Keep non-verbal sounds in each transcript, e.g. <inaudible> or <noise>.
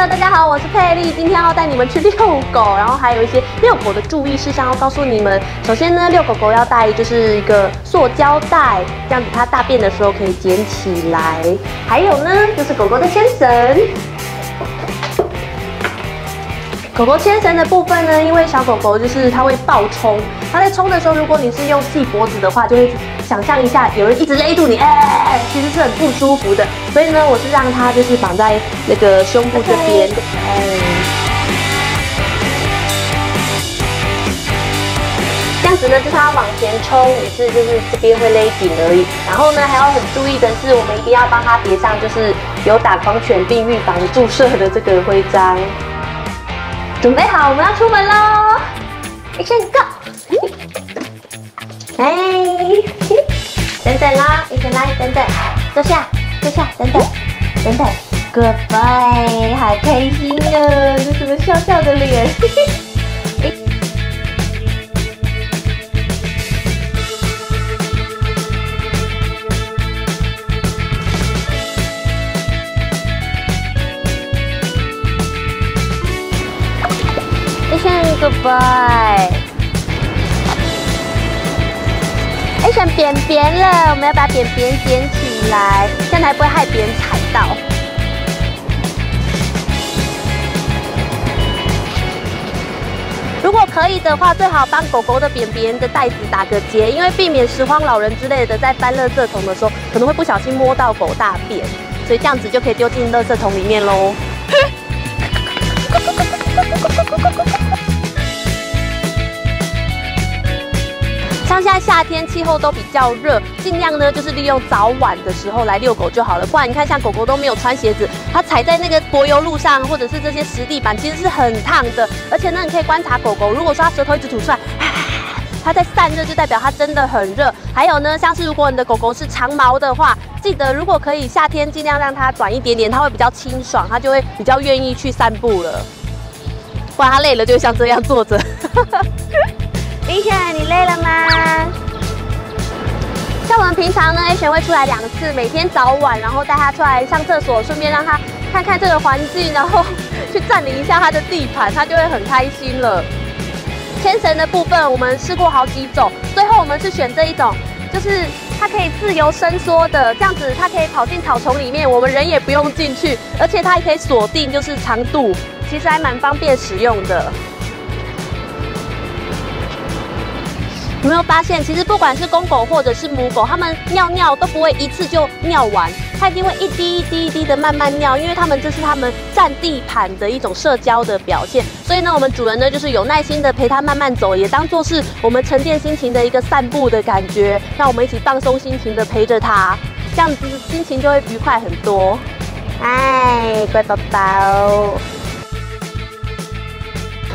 Hello，大家好，我是佩丽，今天要带你们去遛狗，然后还有一些遛狗的注意事项要告诉你们。首先呢，遛狗狗要带就是一个塑胶袋，这样子它大便的时候可以捡起来。还有呢，就是狗狗的牵绳。狗狗牵绳的部分呢，因为小狗狗就是它会暴冲，它在冲的时候，如果你是用细脖子的话，就会想象一下有人一直勒住你，哎，其实是很不舒服的。所以呢，我是让它就是绑在那个胸部这边，哎，这样子呢，就是它往前冲，也是就是这边会勒紧而已。然后呢，还要很注意的是，我们一定要帮它别上就是有打狂犬病预防注射的这个徽章。准备好，我们要出门喽！！Action go！<laughs> 哎，等等啦，一起来，等等，坐下，坐下，等等，等等，Goodbye，好开心啊！这什么笑笑的脸 <laughs> 嘿嘿？Goodbye。哎，选扁扁了，我们要把扁扁捡起来，这样才不会害别人踩到。如果可以的话，最好帮狗狗的扁扁的袋子打个结，因为避免拾荒老人之类的在翻垃圾桶的时候，可能会不小心摸到狗大便，所以这样子就可以丢进垃圾桶里面喽。像现在夏天气候都比较热，尽量呢就是利用早晚的时候来遛狗就好了。不然你看，像狗狗都没有穿鞋子，它踩在那个柏油路上或者是这些石地板，其实是很烫的。而且呢，你可以观察狗狗，如果说它舌头一直吐出来，它在散热，就代表它真的很热。还有呢，像是如果你的狗狗是长毛的话，记得如果可以夏天尽量让它短一点点，它会比较清爽，它就会比较愿意去散步了。不然它累了就像这样坐着。A，你累了吗？像我们平常呢，A 璇会出来两次，每天早晚，然后带它出来上厕所，顺便让它看看这个环境，然后去占领一下它的地盘，它就会很开心了。牵绳的部分我们试过好几种，最后我们是选这一种，就是它可以自由伸缩的，这样子它可以跑进草丛里面，我们人也不用进去，而且它还可以锁定就是长度，其实还蛮方便使用的。有没有发现，其实不管是公狗或者是母狗，它们尿尿都不会一次就尿完，它一定会一滴一滴一滴的慢慢尿，因为它们这是它们占地盘的一种社交的表现。所以呢，我们主人呢就是有耐心的陪它慢慢走，也当做是我们沉淀心情的一个散步的感觉，让我们一起放松心情的陪着它，这样子心情就会愉快很多。哎，乖宝宝。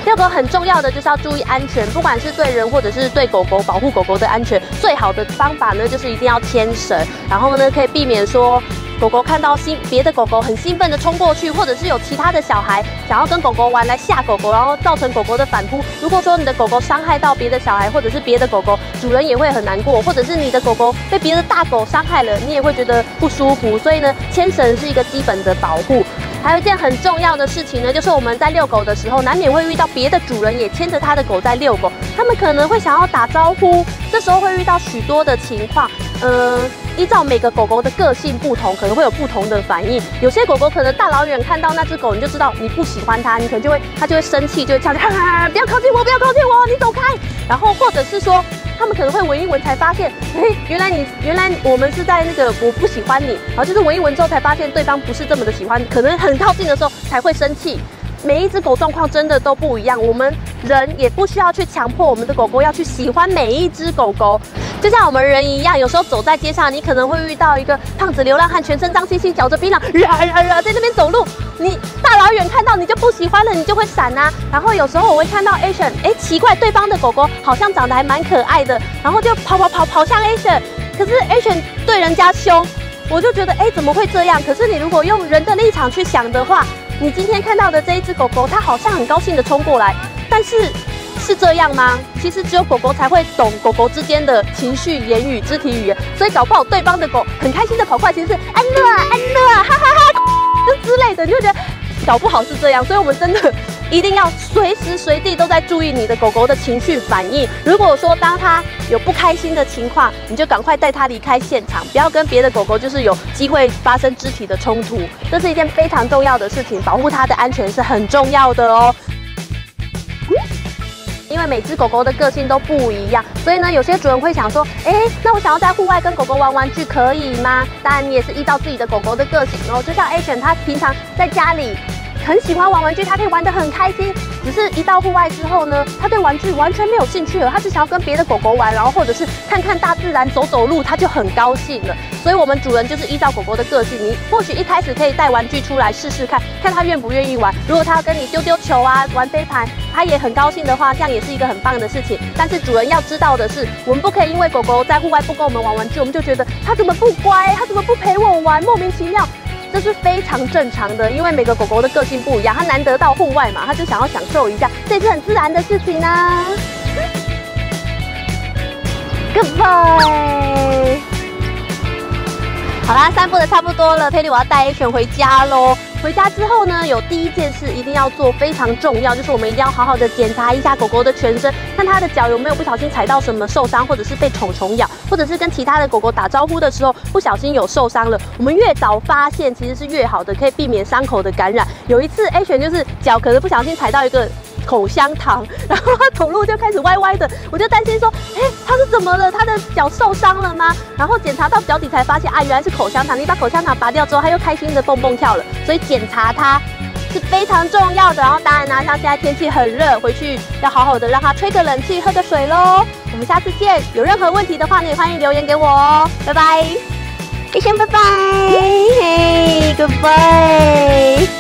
遛狗很重要的就是要注意安全，不管是对人或者是对狗狗，保护狗狗的安全，最好的方法呢就是一定要牵绳，然后呢可以避免说狗狗看到兴别的狗狗很兴奋的冲过去，或者是有其他的小孩想要跟狗狗玩来吓狗狗，然后造成狗狗的反扑。如果说你的狗狗伤害到别的小孩或者是别的狗狗，主人也会很难过，或者是你的狗狗被别的大狗伤害了，你也会觉得不舒服。所以呢，牵绳是一个基本的保护。还有一件很重要的事情呢，就是我们在遛狗的时候，难免会遇到别的主人也牵着他的狗在遛狗，他们可能会想要打招呼，这时候会遇到许多的情况。嗯，依照每个狗狗的个性不同，可能会有不同的反应。有些狗狗可能大老远看到那只狗，你就知道你不喜欢它，你可能就会它就会生气，就会叫你不要靠近我，不要靠近我，你走开。然后或者是说。他们可能会闻一闻才发现，哎，原来你原来我们是在那个我不喜欢你，然后就是闻一闻之后才发现对方不是这么的喜欢，可能很靠近的时候才会生气。每一只狗状况真的都不一样，我们人也不需要去强迫我们的狗狗要去喜欢每一只狗狗，就像我们人一样，有时候走在街上，你可能会遇到一个胖子流浪汉，全身脏兮兮，嚼着槟榔，呀呀呀，在那边走路，你大老远看到你就不喜欢了，你就会闪啊。然后有时候我会看到 <laughs> Asian，哎，奇怪，对方的狗狗好像长得还蛮可爱的，然后就跑跑跑跑向 Asian，可是 Asian 对人家凶，我就觉得哎，怎么会这样？可是你如果用人的立场去想的话，你今天看到的这一只狗狗，它好像很高兴的冲过来，但是是这样吗？其实只有狗狗才会懂狗狗之间的情绪、言语、肢体语言，所以搞不好对方的狗很开心的跑过来，其实是安乐安乐，哈哈哈，这之类的，你就觉得搞不好是这样，所以我们真的一定要随时随地都在注意你的狗狗的情绪反应。如果说当它有不开心的情况，你就赶快带它离开现场，不要跟别的狗狗就是有机会发生肢体的冲突，这是一件非常重要的事情，保护它的安全是很重要的哦。因为每只狗狗的个性都不一样，所以呢，有些主人会想说，哎，那我想要在户外跟狗狗玩玩具，可以吗？当然，你也是依照自己的狗狗的个性哦。就像 A 犬，它平常在家里很喜欢玩玩具，它可以玩得很开心。只是一到户外之后呢，它对玩具完全没有兴趣了，它只想要跟别的狗狗玩，然后或者是看看大自然，走走路，它就很高兴了。所以，我们主人就是依照狗狗的个性，你或许一开始可以带玩具出来试试看，看它愿不愿意玩。如果它要跟你丢丢球啊，玩飞盘，它也很高兴的话，这样也是一个很棒的事情。但是，主人要知道的是，我们不可以因为狗狗在户外不跟我们玩玩具，我们就觉得它怎么不乖，它怎么不陪我玩，莫名其妙。这是非常正常的，因为每个狗狗的个性不一样，它难得到户外嘛，它就想要享受一下，这是很自然的事情呢。Goodbye。好啦，散步的差不多了，佩丽我要带 A 犬回家喽。回家之后呢，有第一件事一定要做，非常重要，就是我们一定要好好的检查一下狗狗的全身，看它的脚有没有不小心踩到什么受伤，或者是被虫虫咬，或者是跟其他的狗狗打招呼的时候不小心有受伤了。我们越早发现，其实是越好的，可以避免伤口的感染。有一次 A 犬就是脚可能不小心踩到一个。口香糖，然后他走路就开始歪歪的，我就担心说，哎，他是怎么了？他的脚受伤了吗？然后检查到脚底才发现，啊，原来是口香糖。你把口香糖拔掉之后，他又开心的蹦蹦跳了。所以检查它是非常重要的。然后当然呢，像现在天气很热，回去要好好的让它吹个冷气，喝个水喽。我们下次见，有任何问题的话呢，也欢迎留言给我哦。拜拜，一先拜拜，嘿，Goodbye。